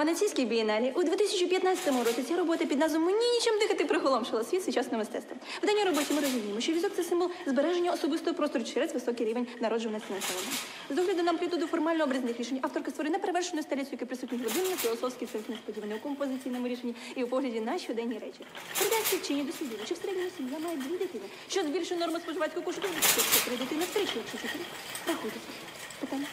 Венеційській бієналі у 2015 році ця робота під назвою «Мені нічим дихати приголомшила світ сучасного мистецтва. В даній роботі ми розуміємо, що візок це символ збереження особистого простору через високий рівень народжуваності населення. З огляду на амплітуду формально образних рішень авторка створює неперевершену столицю, яка присутні людини, глибинні філософські церкви у композиційному рішенні і у погляді на щоденні речі. Радянські вчені дослідили, що в середньому сім'я має дві дитини, що збільшує норму споживацького кошику, якщо три дитини втричі, якщо чотири. Рахуйте. Питання.